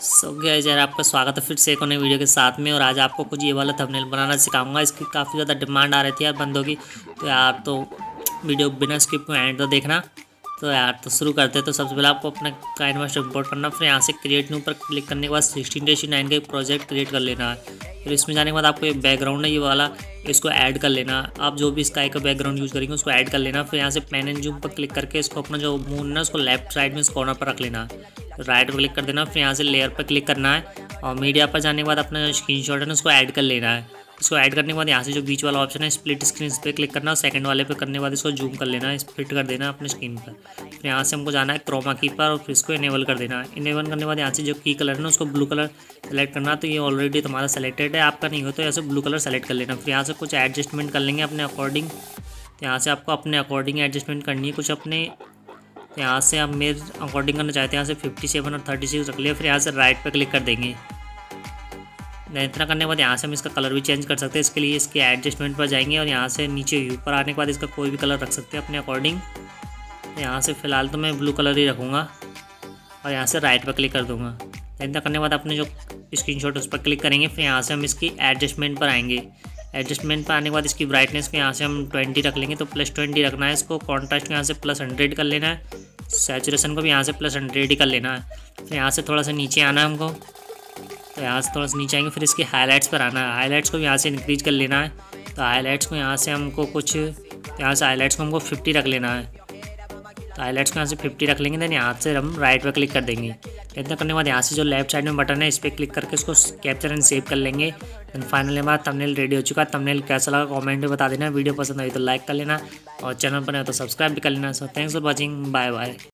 सो गया यार आपका स्वागत है फिर से एक नई वीडियो के साथ में। और आज आपको कुछ ये वाला थंबनेल बनाना सिखाऊँगा। इसकी काफ़ी ज़्यादा डिमांड आ रही थी यार बंदों की। तो यार तो वीडियो बिना स्किप में एंड तो देखना। तो यार तो शुरू करते हैं। तो सबसे पहले आपको अपना काइन इम्पोर्ट करना। फिर यहाँ से क्रिएट न्यू पर क्लिक करने के बाद सिक्सटीन डेसी नाइन का एक प्रोजेक्ट क्रिएट कर लेना। है फिर इसमें जाने के बाद आपको ये बैकग्राउंड है ये वाला, इसको ऐड कर लेना। आप जो भी स्काई का बैकग्राउंड यूज़ करेंगे उसको ऐड कर लेना। फिर यहाँ से पेन एंड जूम पर क्लिक करके इसको अपना जो मून है उसको लेफ़्ट साइड में इस कॉर्नर पर रख लेना। राइट पर क्लिक कर देना, फिर यहाँ से लेयर पर क्लिक करना है और मीडिया पर जाने के बाद अपना जो स्क्रीन शॉट है ना, उसको ऐड कर लेना है। इसको ऐड करने के बाद यहाँ से जो बीच वाला ऑप्शन है स्प्लिट स्क्रीन पे क्लिक करना और सेकंड वाले पे करने के बाद इसको जूम कर लेना स्प्लिट कर देना अपने स्क्रीन पर। फिर यहाँ से हमको जाना है क्रोमा की पर और फिर इसको इनेबल कर देना इनेबल करने के बाद यहाँ से जो की कलर है ना, उसको ब्लू कलर सेलेक्ट करना तो ये ऑलरेडी तुम्हारा सेलेक्टेड है, आपका नहीं हो तो ऐसे ब्लू कलर सेलेक्ट कर लेना। फिर यहाँ से कुछ एडजस्टमेंट कर लेंगे अपने अकॉर्डिंग यहाँ से आपको अपने अकॉर्डिंग एडजस्टमेंट करनी है, कुछ अपने तो यहाँ से हम मेरे अकॉर्डिंग करना चाहते हैं, यहाँ से फिफ्टी सेवन और थर्टी सिक्स रख लिया, फिर यहाँ से राइट पर क्लिक कर देंगे। इतना करने के बाद यहाँ से हम इसका कलर भी चेंज कर सकते हैं, इसके लिए इसके एडजस्टमेंट पर जाएँगे और यहाँ से नीचे व्यू पर आने के बाद इसका कोई भी कलर रख सकते हैं अपने अकॉर्डिंग यहाँ से फ़िलहाल तो मैं ब्लू कलर ही रखूँगा और यहाँ से राइट पर क्लिक कर दूँगा। इतना करने के बाद अपने जो स्क्रीन शॉट उस पर क्लिक करेंगे, फिर यहाँ से हम इसकी एडजस्टमेंट पर आएँगे। एडजस्टमेंट पर आने के बाद इसकी ब्राइटनेस को यहाँ से हम ट्वेंटी रख लेंगे तो प्लस ट्वेंटी रखना है इसको कॉन्ट्रास्ट को यहाँ से प्लस हंड्रेड कर लेना है सेचुरेशन को भी यहाँ से प्लस हंड्रेड ही कर लेना है। फिर यहाँ से थोड़ा सा नीचे आना है हमको तो यहाँ से थोड़ा सा नीचे आएँगे, फिर इसके हाईलाइट्स पर आना है। हाईलाइट्स को भी यहाँ से इंक्रीज कर लेना है तो हाईलाइट्स को यहाँ से हमको कुछ, यहाँ से हाईलाइट्स को हमको फिफ्टी रख लेना है। हाईलाइट्स यहाँ से फिफ्टी रख लेंगे देन यहाँ से हम राइट पर क्लिक कर देंगे। इतना करने के बाद यहाँ से जो लेफ़्ट साइड में बटन है, इस पर क्लिक करके इसको कैप्चर एंड सेव कर लेंगे। देन फाइनली बाद तमनेल रेडी हो चुका है। तमनेल कैसा लगा कमेंट में बता देना। वीडियो पसंद आई तो लाइक कर लेना। और चैनल पर नहीं तो सब्सक्राइब भी कर लेना। So thanks for watching bye bye